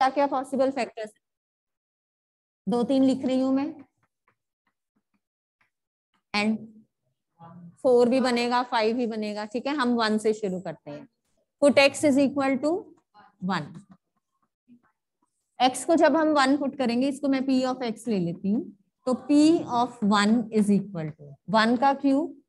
क्या क्या possible factors दो तीन लिख रही हूँ मैं। एंड फोर भी बनेगा फाइव भी बनेगा, ठीक है? हम वन से शुरू करते हैं। Put x is equal to one x को जब हम वन पुट करेंगे, इसको मैं पी ऑफ़ एक्स ले लेती हूँ। तो p of one is equal to one का cube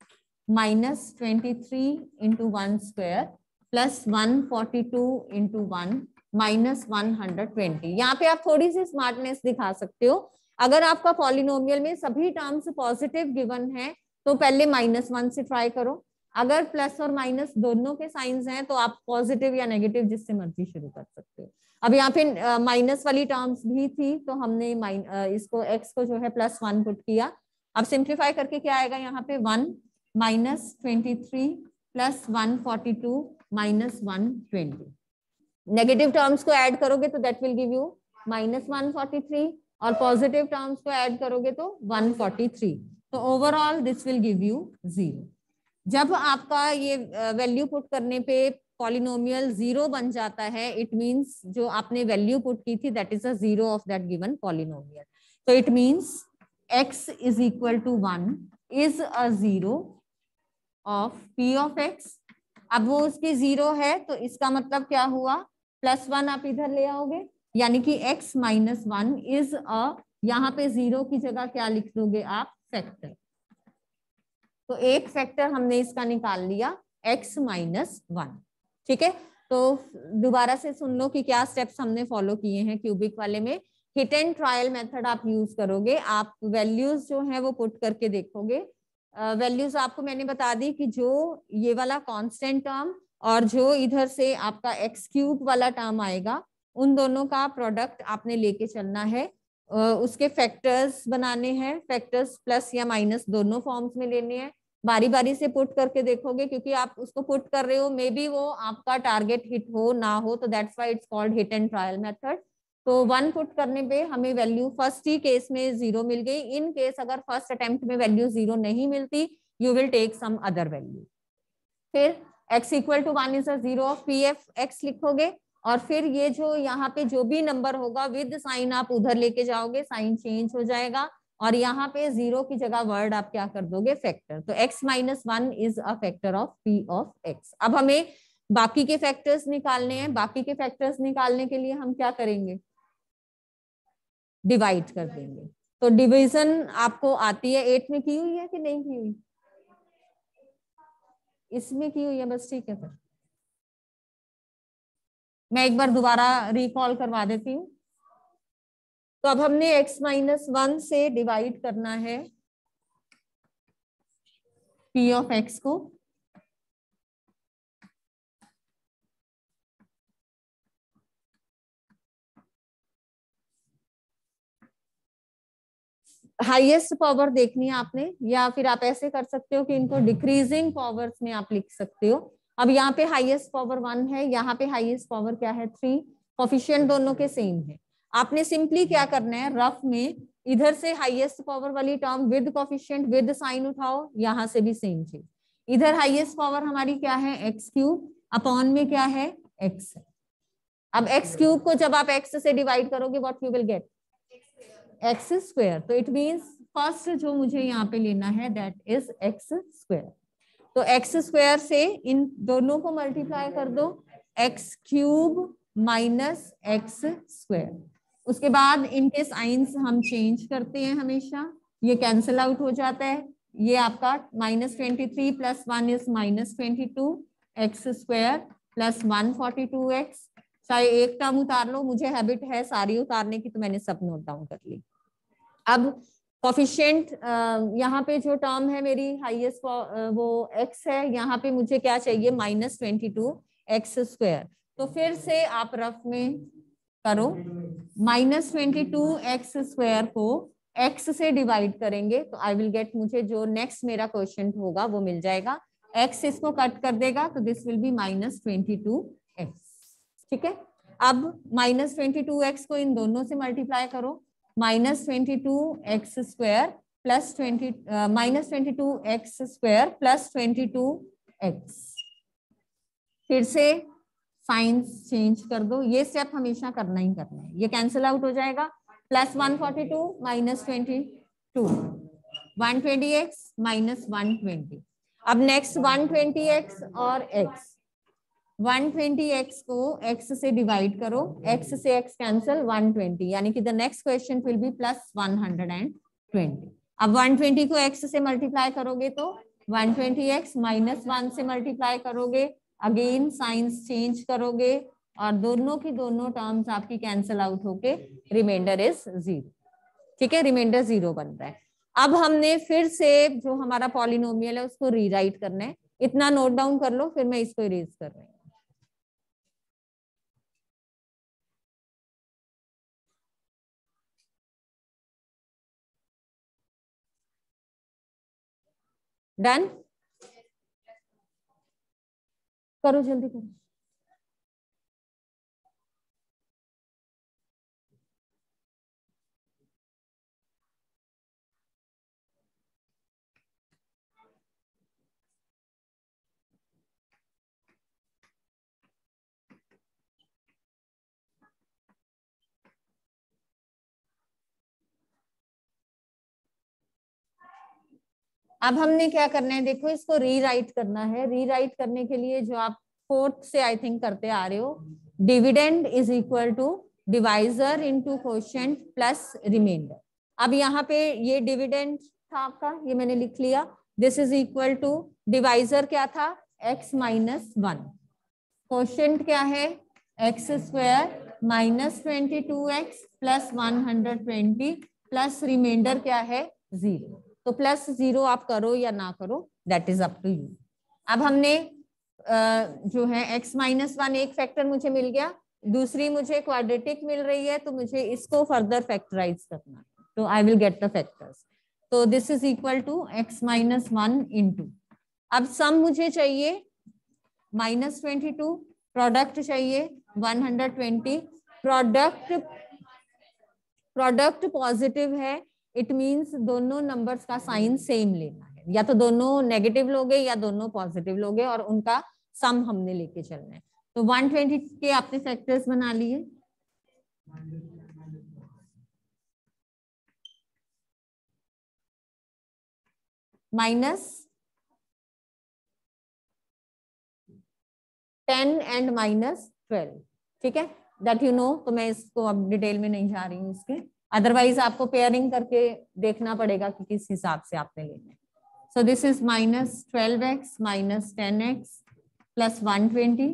minus twenty three into one square plus one forty two into one minus one hundred twenty. यहाँ पे आप थोड़ी सी स्मार्टनेस दिखा सकते हो। अगर आपका पॉलिनोमियल में सभी टर्म्स पॉजिटिव गिवन है तो पहले माइनस वन से ट्राई करो। अगर प्लस और माइनस दोनों के साइंस हैं तो आप पॉजिटिव या नेगेटिव जिससे मर्ज़ी शुरू कर सकते हो। अब यहाँ पे माइनस वाली टर्म्स भी थी तो हमने इसको एक्स को जो है प्लस वन पुट किया। अब सिंप्लीफाई करके क्या आएगा यहाँ पे? One minus twenty three plus one forty two minus one twenty negative terms को ऐड करोगे तो that will give you minus one forty three और पॉजिटिव टर्म्स को ऐड करोगे तो वन फोर्टी थ्री तो overall this will give you zero जब आपका ये वैल्यू पुट करने पे पॉलिनोमियल ज़ीरो बन जाता है इट मींस जो आपने वैल्यू पुट की थी that is a zero of that given polynomial तो it means x is equal to one is a zero of p of x. अब वो उसकी ज़ीरो है तो इसका मतलब क्या हुआ? प्लस वन आप इधर ले आओगे यानी कि x minus one is a यहाँ पे ज़ीरो की जगह क्या लिख दोगे आप? फैक्टर। तो एक फैक्टर हमने इसका निकाल लिया x माइनस वन। ठीक है? तो दोबारा से सुन लो कि क्या स्टेप्स हमने फॉलो किए हैं क्यूबिक वाले में। हिट एंड ट्रायल मेथड आप यूज़ करोगे। आप वैल्यूज़ जो है वो पुट करके देखोगे। वैल्यूज़ uh, आपको मैंने बता दी कि जो ये वाला कांस्टेंट टर्म और जो इधर से आपका एक्स क्यूब वाला टर्म आएगा, उन दोनों का प्रोडक्ट आपने लेके चलना है। उसके फैक्टर्स बनाने हैं। फैक्टर्स प्लस या माइनस दोनों फॉर्म्स में लेने हैं। बारी बारी से पुट करके देखोगे, क्योंकि आप उसको पुट कर रहे हो मे बी वो आपका टारगेट हिट हो, ना हो तो that's why it's called hit and trial method तो वन पुट करने पे हमें वैल्यू फ़र्स्ट ही केस में ज़ीरो मिल गई। इन केस अगर फ़र्स्ट अटेम्प्ट में वैल्यू ज़ीरो नहीं मिलती you will take some other value फिर x equal to one is a zero of p x लिखोगे, और फिर ये जो यहाँ पे जो भी नंबर होगा विद साइन आप उधर लेके जाओगे साइन चेंज हो जाएगा, और यहाँ पे ज़ीरो की जगह वर्ड आप क्या कर दोगे फैक्टर तो x minus one is a factor of p of x. अब हमें बाकी के फैक्टर्स निकालने हैं। बाकी के फैक्टर्स निकालने के लिए हम क्या करेंगे? डिवाइड कर देंगे। तो डिवीज़न आपको आती है एट में की हुई है कि नहीं की हुई? इसमें की हुई है बस ठीक है सर। मैं एक बार दोबारा रिकॉल करवा देती हूँ। तो अब हमने x माइनस वन से डिवाइड करना है। P ऑफ़ x को। हाईएस्ट पावर देखनी है आपने, या फिर आप ऐसे कर सकते हो कि इनको डिक्रीजिंग पावर्स में आप लिख सकते हो। अब यहाँ पे हाईएस्ट पावर वन है, यहाँ पे हाईएस्ट पावर क्या है? थ्री। कॉफिशियंट दोनों के सेम है। आपने सिंपली क्या करना है, रफ में इधर से हाईएस्ट पावर वाली term with coefficient with sign उठाओ, यहाँ से भी सेम चीज़। इधर हाईएस्ट पावर हमारी क्या है? X cube. अपॉन में क्या है? एक्स अब एक्स क्यूब को जब आप एक्स से डिवाइड करोगे, what you will get? X square. तो इट मीन्स फ़र्स्ट जो मुझे यहाँ पे लेना है दैट इज़ एक्स स्क्वेयर तो एक्स स्क्वेयर से इन दोनों को मल्टीप्लाई कर दो x cube minus x square उसके बाद इनके साइंस हम चेंज करते हैं हमेशा। ये कैंसिल आउट हो जाता है। ये आपका minus twenty three plus one is minus twenty two x square plus one forty two x चाहे एक टर्म उतार लो, मुझे हैबिट है सारी उतारने की तो मैंने सब नोट डाउन कर ली। अब कॉफिशियंट यहाँ पे जो टर्म है मेरी हाईएस्ट वो एक्स है, यहाँ पे मुझे क्या चाहिए? Minus twenty two x square तो फिर से आप रफ में करो। Minus twenty two x square को एक्स से डिवाइड करेंगे तो आई विल गेट मुझे जो नेक्स्ट मेरा क्वेश्चन होगा, वो मिल जाएगा। एक्स इसको कट कर देगा तो this will be minus twenty two x ठीक है? अब माइनस ट्वेंटी टू एक्स को इन दोनों से मल्टीप्लाई करो। Minus twenty two x square plus twenty minus twenty two x square plus twenty two x फिर से साइंस चेंज कर दो। ये स्टेप हमेशा करना ही करना है। ये कैंसिल आउट हो जाएगा। Plus one forty two minus twenty two one twenty x minus one twenty अब नेक्स्ट वन ट्वेंटी एक्स और एक्स वन ट्वेंटी एक्स को एक्स से डिवाइड करो। एक्स से एक्स कैंसिल वन ट्वेंटी, यानी कि the next question will be plus one hundred and twenty. अब one twenty को एक्स से मल्टीप्लाई करोगे तो one twenty x minus one से मल्टीप्लाई करोगे। अगेन साइंस चेंज करोगे और दोनों की दोनों टर्म्स आपकी कैंसिल आउट होके रिमाइंडर इज़ ज़ीरो ठीक है? रिमाइंडर ज़ीरो बन रहा है। अब हमने फिर से जो हमारा पॉलिनोमियल है, उसको रीराइट करना है। इतना नोट डाउन कर लो, फिर मैं इसको इरेज कर रही हूँ। डन करो जल्दी करो। अब हमने क्या करना है? देखो, इसको रीराइट करना है। रीराइट करने के लिए जो आप फोर्थ से आई थिंक करते आ रहे हो dividend is equal to divisor into question plus reminder अब यहाँ पे ये डिविडेंड था आपका, ये मैंने लिख लिया। This is equal to divisor क्या था? एक्स माइनस वन क्वेश्चन क्या है? X square minus twenty two x plus one hundred twenty plus reminder क्या है? ज़ीरो तो प्लस ज़ीरो आप करो या ना करो that is up to you अब हमने जो है एक्स माइनस वन एक फैक्टर मुझे मिल गया, दूसरी मुझे क्वाड्रेटिक मिल रही है तो मुझे इसको फर्दर फैक्टराइज करना तो I will get the factors तो this is equal to x minus one into अब सम मुझे चाहिए माइनस ट्वेंटी टू प्रोडक्ट चाहिए one hundred twenty product product positive है इट मीन्स दोनों नंबर्स का साइन सेम लेना है। या तो दोनों नेगेटिव लोगे या दोनों पॉजिटिव लोगे और उनका सम हमने लेके चलना है। तो 120 के आपने फैक्टर्स बना लिए। Minus ten and minus twelve ठीक है? दैट यू नो तो मैं इसको अब डिटेल में नहीं जा रही हूँ इसके। अदरवाइज़ आपको पेयरिंग करके देखना पड़ेगा कि किस हिसाब से आपने लेना है। So this is minus twelve x minus ten x plus one twenty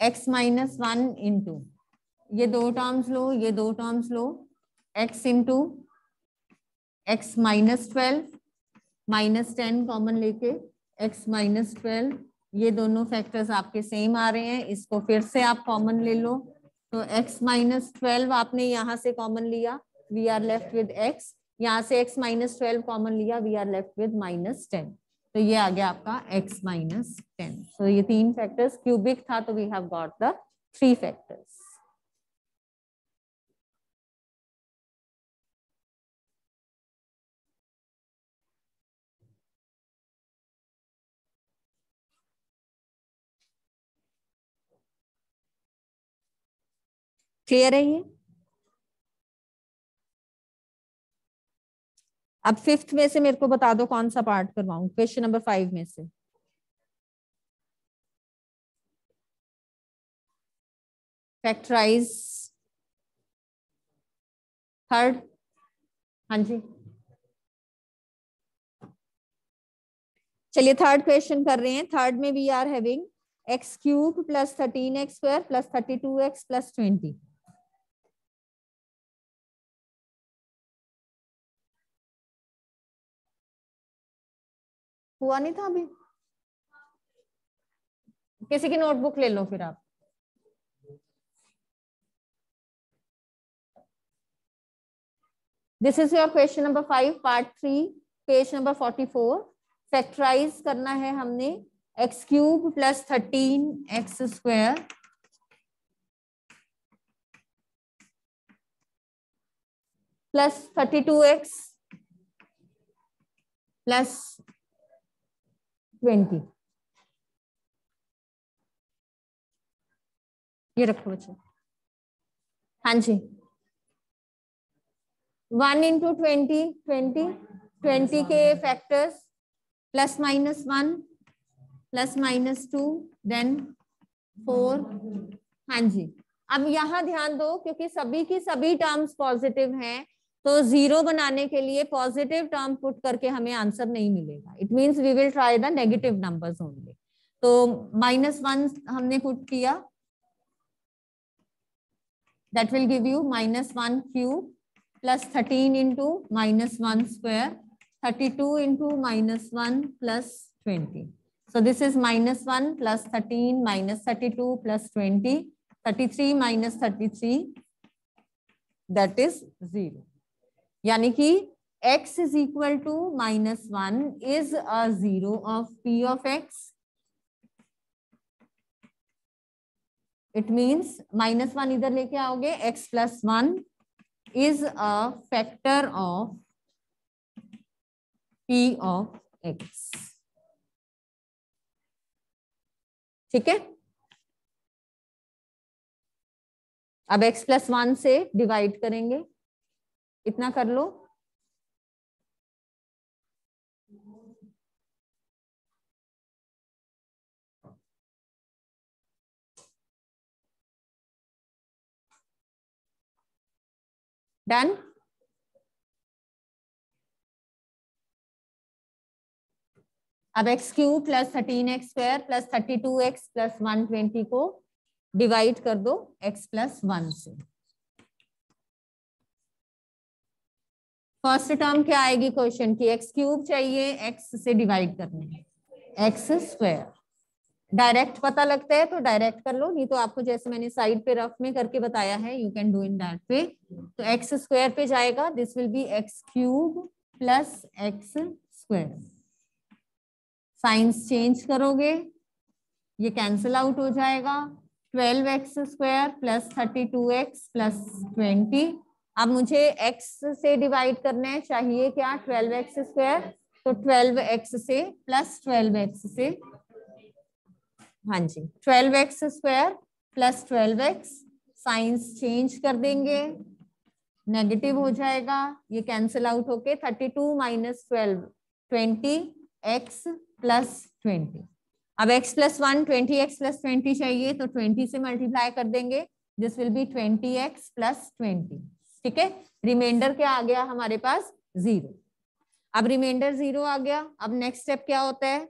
x minus one into ये दो टर्म्स लो, ये दो टर्म्स लो। X into x minus twelve minus ten common लेके एक्स माइनस ट्वेल्व ये दोनों फैक्टर्स आपके सेम आ रहे हैं, इसको फिर से आप कॉमन ले लो। तो x माइनस ट्वेल्व आपने यहाँ से कॉमन लिया we are left with x. यहाँ से x माइनस ट्वेल्व कॉमन लिया we are left with minus ten तो ये आ गया आपका x माइनस टेन तो ये तीन फैक्टर्स क्यूबिक था तो we have got the three factors clear है ये? अब फिफ्थ में से मेरे को बता दो कौन सा पार्ट करवाऊं? क्वेश्चन नंबर फाइव में से। फैक्टराइज थर्ड हाँ जी। चलिए थर्ड क्वेश्चन कर रहे हैं। थर्ड में we are having x cube plus thirteen x square plus thirty two x plus twenty हुआ नहीं था अभी? किसी की नोटबुक ले लो फिर आप। This is your question number five part three page number forty four factorise करना है हमने x cube plus thirteen x square plus thirty two x plus twenty. ये रखो बच्चों हाँ जी। One into twenty twenty twenty के factors plus minus one plus minus two then four हाँ जी। अब यहाँ ध्यान दो, क्योंकि सभी की सभी टर्म्स पॉजिटिव हैं। तो ज़ीरो बनाने के लिए पॉजिटिव टर्म पुट करके हमें आंसर नहीं मिलेगा। It mean we will try the negative number only तो माइनस वन हमने पुट किया। That will give you minus one cube plus thirteen into minus one square thirty two into minus one plus twenty so this is minus one plus thirteen minus thirty two plus twenty thirty three minus thirty three that is zero Yani कि x equal to minus 1 is a 0 of p of x. It means minus one इधर लेके आओगे x plus one is a factor of p of x ठीक है? अब x plus one से divide करेंगे। इतना कर लो। डन। अब x cube plus thirteen x square plus thirty two x plus one twenty को डिवाइड कर दो एक्स प्लस वन से। फ़र्स्ट टर्म क्या आएगी क्वेश्चन की? एक्स क्यूब चाहिए एक्स से डिवाइड करने। एक्स स्क्वायर डायरेक्ट पता लगता है तो डायरेक्ट कर लो, नहीं तो आपको जैसे मैंने साइड पे रफ में करके बताया है you can do in that way तो एक्स स्क्वायर पे जाएगा this will be x cube plus x square signs change करोगे, ये कैंसिल आउट हो जाएगा। Twelve x square plus thirty two x plus twenty अब मुझे x से डिवाइड करना चाहिए क्या? ट्वेल्व एक्स स्क्वायर तो ट्वेल्व एक्स से प्लस ट्वेल्व एक्स से। हाँ जी twelve x square plus twelve x signs change कर देंगे। नेगेटिव हो जाएगा, ये कैंसिल आउट होके thirty two minus twelve twenty x plus twenty अब x plus one twenty x plus twenty चाहिए तो ट्वेंटी से मल्टीप्लाई कर देंगे। This will be twenty x plus twenty ठीक है? रिमाइंडर क्या आ गया हमारे पास? ज़ीरो अब रिमाइंडर ज़ीरो आ गया। अब नेक्स्ट स्टेप क्या होता है?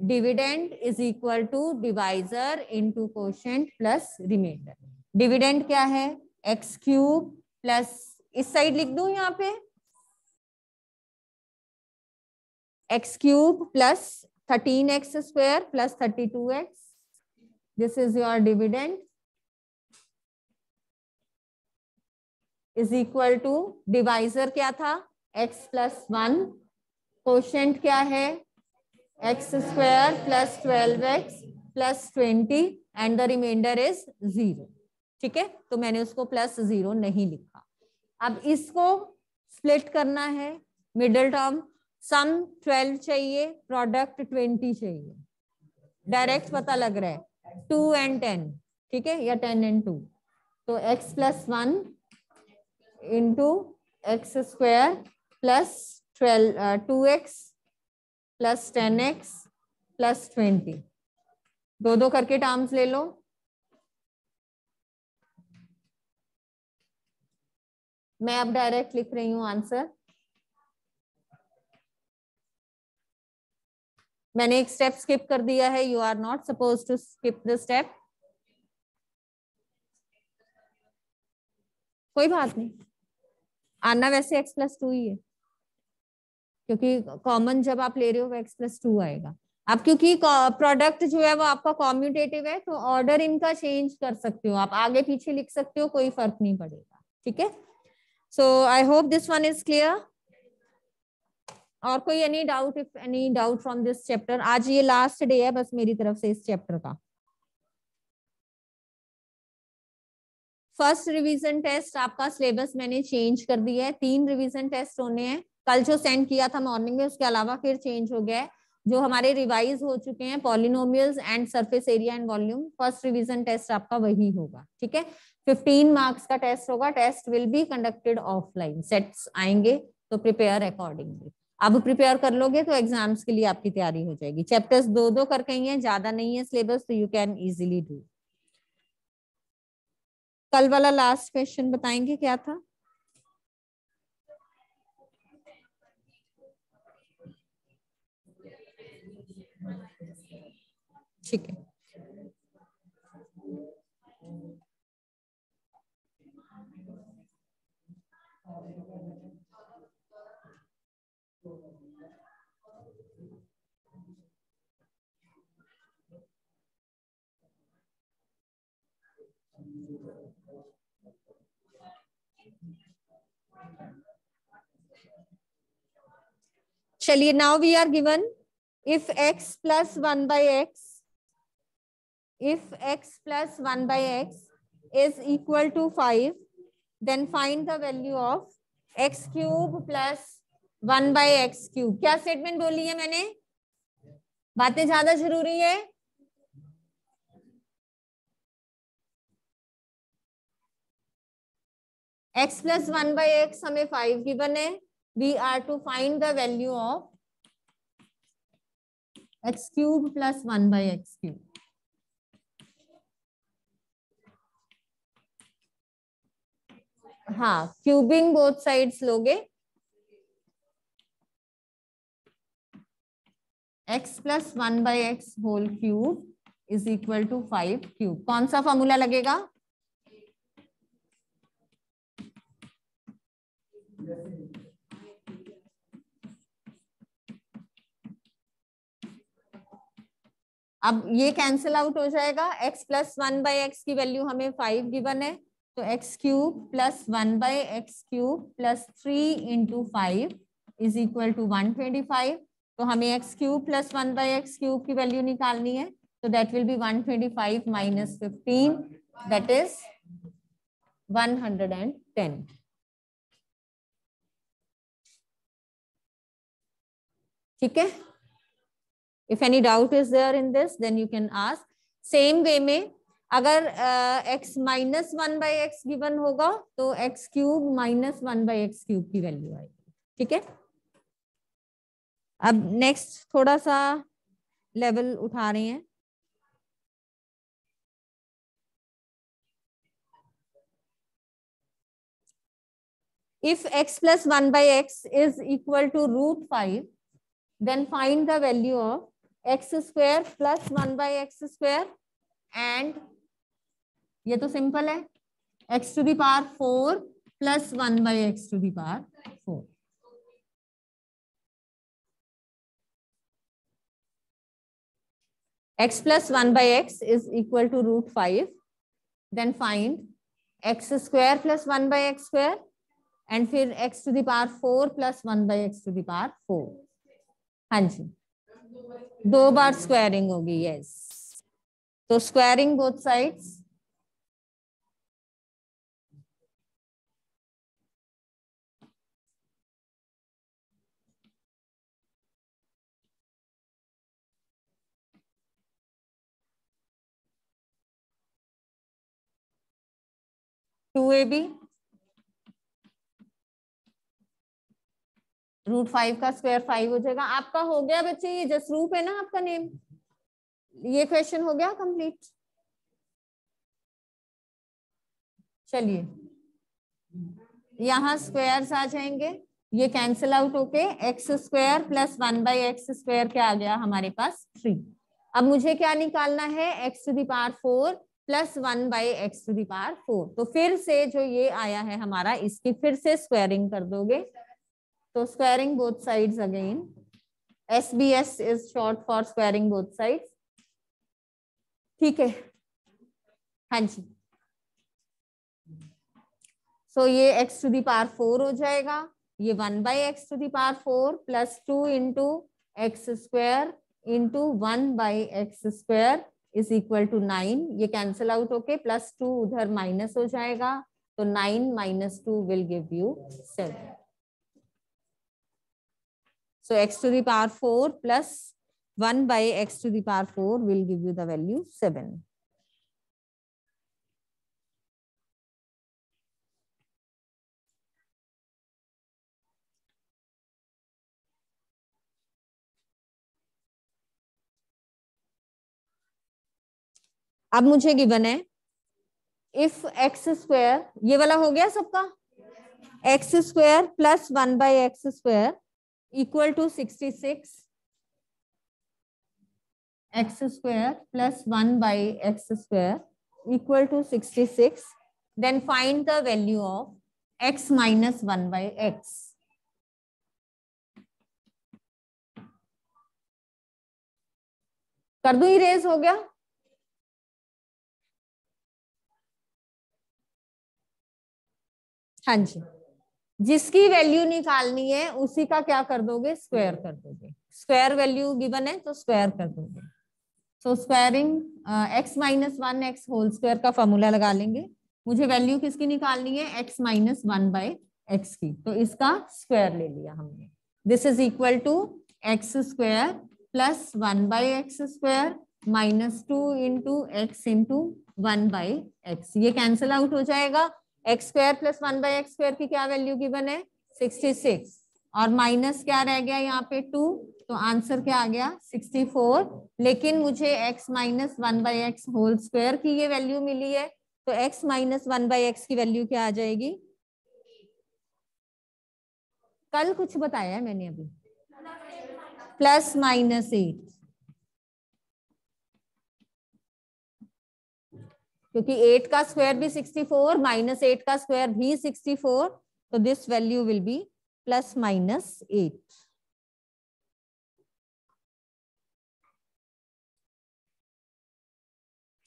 Dividend is equal to divisor into question plus remainder dividend क्या है? एक्स क्यूब प्लस इस साइड लिख दू यहाँ पे? X cube plus thirteen x square plus thirty two x this is your dividend is equal to divisor क्या था? X plus one question क्या है? X square plus twelve x plus twenty and the remainder is zero ठीक है? तो मैंने उसको plus zero नहीं लिखा। अब इसको स्प्लिट करना है। मिडल टर्म सम ट्वेल्व चाहिए प्रोडक्ट ट्वेंटी चाहिए। डायरेक्ट पता लग रहा है। टू एंड टेन ठीक है? या टेन एंड टू तो x plus one into x square plus twelve two x plus ten x plus twenty दो दो करके टर्म्स ले लो। मैं अब डायरेक्ट लिख रही हूँ आंसर मैंने एक स्टेप स्किप कर दिया है। You are not suppose to skip the step कोई बात नहीं। आना वैसे एक्स प्लस टू ही है। क्योंकि कॉमन जब आप ले रहे हो एक्स प्लस टू आएगा। अब क्योंकि प्रोडक्ट जो है वो आपका कॉम्यूटेटिव है तो ऑर्डर इनका चेंज कर सकते हो। आप आगे पीछे लिख सकते हो, कोई फ़र्क नहीं पड़ेगा। ठीक है? So I hope this one is clear और कोई any doubt if any doubt from this chapter आज ये लास्ट डे है, बस मेरी तरफ़ से इस चैप्टर का। फ़र्स्ट रिवीजन टेस्ट आपका सिलेबस मैंने चेंज कर दिया है। तीन रिवीजन टेस्ट होने हैं। कल जो सेंड किया था मॉर्निंग में, उसके अलावा फिर चेंज हो गया है। जो हमारे रिवाइज हो चुके हैं polynomials and surface area and volume first revision test आपका वही होगा, ठीक है? फिफ्टीन मार्क्स का टेस्ट होगा। Test will be conducted offline sets आएँगे तो प्रिपेयर अकॉर्डिंगली अब प्रिपेयर कर लोगे तो एग्ज़ाम्स के लिए आपकी तैयारी हो जाएगी। चैप्टर्स दो दो करके ही है, ज़्यादा नहीं है सिलेबस तो यू कैन इजिली डू कल वाला लास्ट क्वेश्चन बताएँगे क्या था? ठीक है। चलिए now we are given if x plus one by x if x plus one by x is equal to five then find the value of x cube plus one by x cube क्या statement बोली है मैंने? बातें ज़्यादा ज़रूरी है? X plus one by x हमें five given है। We are to find the value of x cube plus one by x cube हाँ क्यूबिंग बोथ साइड्स लोगे। X plus one by x whole cube is equal to five cube कौन सा formula लगेगा? अब ये cancel out हो जाएगा। X plus one by x की वैल्यू हमें फाइव गिवन है। तो x cube plus one by x cube plus three into five is equal to one twenty five तो हमें x cube plus one by x cube की value निकालनी है। तो that will be one twenty five minus fifteen that is one hundred and ten ठीक है? If any doubt is there in this then you can ask same way में अगर x minus one by x given होगा तो x cube minus one by x cube की value आएगी ठीक है अब नेक्स्ट थोड़ा सा लेवल उठा रहे हैं if x plus 1 by x is equal to root 5 then find the value of x square plus one by x square and ये तो सिंपल है x to the power four plus one by x to the power four x plus 1 by x is equal to root 5 then find x square plus 1 by x square and फिर x to the power 4 plus 1 by x to the power 4 हाँ जी दो बार squaring होगी yes तो squaring both sides to a b root five का square five हो जाएगा। आपका हो गया बच्चे, ये जसरूप है ना आपका नेम? ये क्वेश्चन हो गया कंप्लीट चलिए। यहाँ स्क्वायर्स आ जाएँगे। ये कैंसिल आउट होके x square plus one by x square क्या आ गया हमारे पास? थ्री अब मुझे क्या निकालना है? X to the power four plus one by x to the power four तो फिर से जो ये आया है हमारा, इसकी फिर से स्क्वायरिंग कर दोगे। So squaring both sides again. SBS is short for squaring both sides. ठीक है? हाँ जी। सो so, ये x to the power four हो जाएगा। ये one by x to the power four plus two into x square into one by x square is equal to nine ये cancel out होके प्लस टू उधर minus हो जाएगा। तो nine minus two will give you seven So, x to the power 4 plus 1 by x to the power 4 will give you the value 7. अब मुझे given है if x square ये वाला हो गया सबका x square plus one by x square sixty six x square plus one by x square equal to sixty six then find the value of x minus one by x कर दू erase हो गया? हाँ जी। जिसकी value निकालनी है, उसी का क्या कर दोगे? स्क्वायर कर दोगे। स्क्वायर वैल्यू गिवन है तो स्क्वायर कर दोगे। So squaring x minus one x whole square का फॉर्मूला लगा लेंगे। मुझे वैल्यू किसकी निकालनी है? X minus one by x की। तो इसका स्क्वायर ले लिया हमने। This is equal to x square plus one by x square minus two into x into one by x ये कैंसिल आउट हो जाएगा। X square plus one by x square की क्या वैल्यू गिवन है? Sixty six और minus क्या रह गया यहाँ पे टू तो आंसर क्या आ गया? सिक्सटी फोर लेकिन मुझे x minus one by x whole square की ये वैल्यू मिली है तो x minus one by x की वैल्यू क्या आ जाएगी? कल कुछ बताया है मैंने अभी। प्लस माइनस एट क्योंकि एट का स्क्वायर भी सिक्सटी फोर माइनस एट का स्क्वायर भी सिक्सटी फोर तो this value will be plus minus eight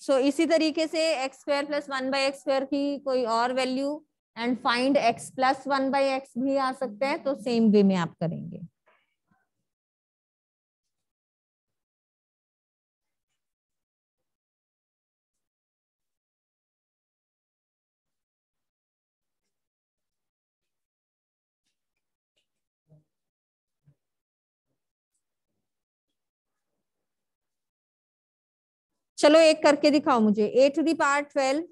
so इसी तरीके से x square plus one by x square की कोई और value and find x plus one by x भी आ सकता है तो सेम वे में आप करेंगे। चलो एक करके दिखाओ मुझे. A to the power twelve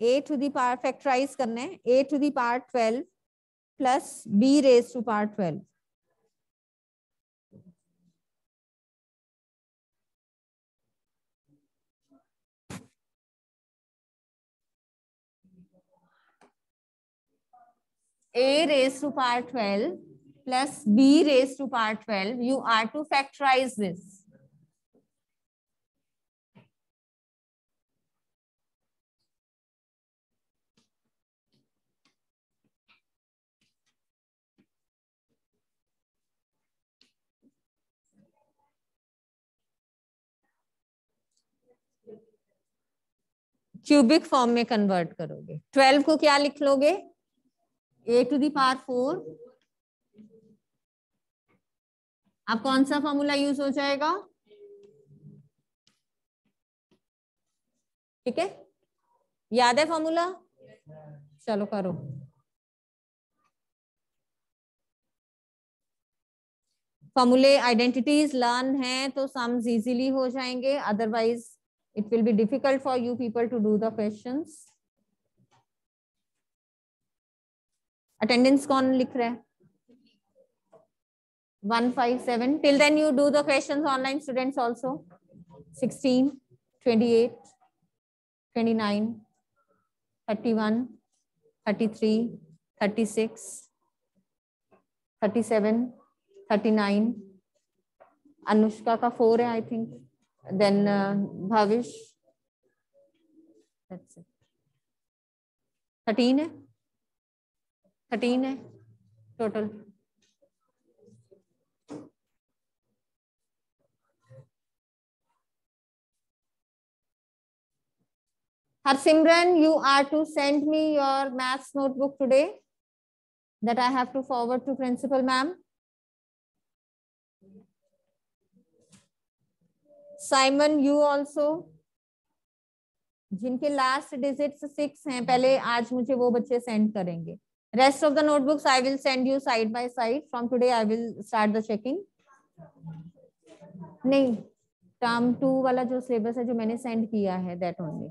a to the power factorize करने a to the power twelve plus b raise to power twelve a raised to power 12 plus b raised to power 12 you are to factorize this. Cubic form में convert करोगे। Twelve को क्या लिख लोगे? A to the power four अब कौन सा formula use हो जाएगा? ठीक है? याद है फॉर्मूला चलो करो। फॉर्मूले आइडेंटिटीज लर्न है तो सम्स इजीली हो जाएँगे otherwise it will be difficult for you people to do the questions attendance कौन लिख रहा है 157 till then you do the questions online students also 16 28 29 31 33 36 37 39 Anushka का फोर है I think then uh, Bhavish. That's it. 13 है 13 है total. Harsimran, you are to send me your maths notebook today that I have to forward to principal ma'am. Simon you also जिनके last digit six हैं, पहले आज मुझे वो बच्चे send करेंगे। Rest of the notebooks I will send you side by side from today I will start the checking नहीं term two वाला जो सिलेबस है जो मैंने सेंड किया है दैट ओनली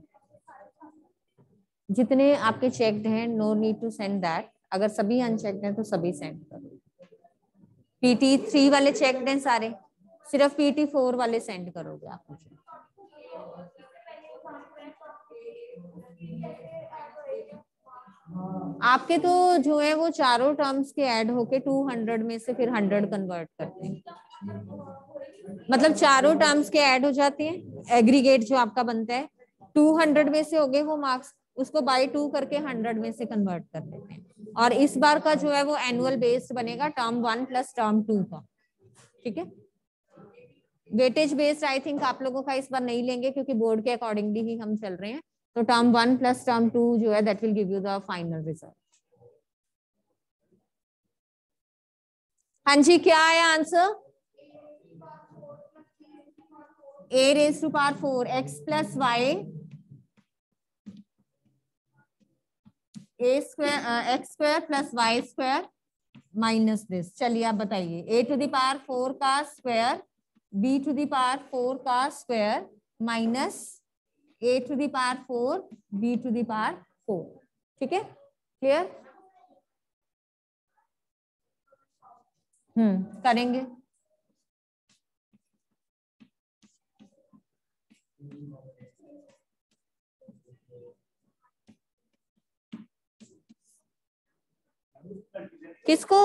जितने आपके चेक्ड हैं no need to send that अगर सभी अनचेक्ड हैं तो सभी सेंड करो। पीटी थ्री वाले चेक्ड हैं सारे। सिर्फ़ पीटी फोर वाले सेंड करोगे आप मुझे। आपके तो जो है वो चारों टर्म्स के ऐड होके 200 में से फिर 100 कन्वर्ट करते हैं। मतलब चारों टर्म्स के ऐड हो जाते हैं एग्रीगेट जो आपका बनता है 200 में से हो गए वो मार्क्स उसको बाई टू करके 100 में से कन्वर्ट कर देते हैं। और इस बार का जो है वो एनुअल बेस्ड बनेगा term one plus term two का। ठीक है? वेटेज बेस्ड आई थिंक आप लोगों का इस बार नहीं लेंगे क्योंकि बोर्ड के अकॉर्डिंगली ही हम चल रहे हैं। तो term one plus term two जो है that will give you the final result हाँ जी, क्या है answer a raise to power four x plus y a square x square plus y square minus this चलिए आप बताइए। A to the power four का square b to the power four का square minus a to the power four b to the power four ठीक है? Clear हम्म करेंगे। किसको?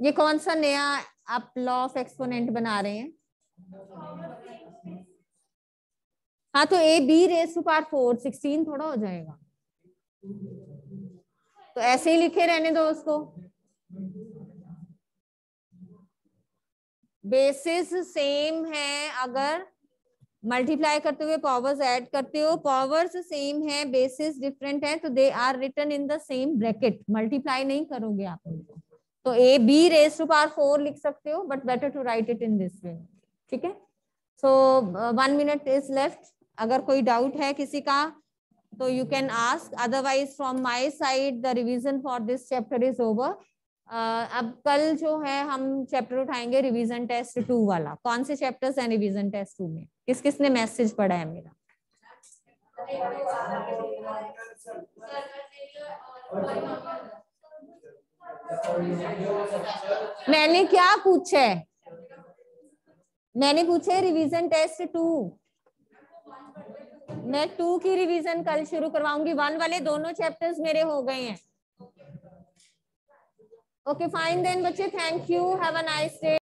ये कौन सा नया आप लॉ ऑफ़ एक्सपोनेंट बना रहे हैं? हाँ तो a b raise to power four sixteen थोड़ा हो जाएगा। तो ऐसे ही लिखे रहने दो उसको। बेसिस सेम है अगर मल्टीप्लाई करते हुए पावर्स ऐड करते हो पावर्स सेम है बेसिस डिफरेंट है तो they are return in the same bracket multiply नहीं करोगे आप उनको। तो a b raise to power four लिख सकते हो but better to write it in this way ठीक है? So one minute is left अगर कोई डाउट है किसी का तो you can ask otherwise from my side the revision for this chapter is over अब कल जो है हम चैप्टर उठाएँगे रिवीजन टेस्ट टू वाला। कौन से चैप्टर्स हैं रिवीजन टेस्ट टू में? किस किस ने मैसेज पढ़ा है मेरा? मैंने क्या पूछा है? मैंने पूछे रिवीजन टेस्ट टू मैं टू की रिवीजन कल शुरू करवाऊँगी। वन वाले दोनों चैप्टर्स मेरे हो गए हैं। Okay, fine then, bache. Thank you. Have a nice day.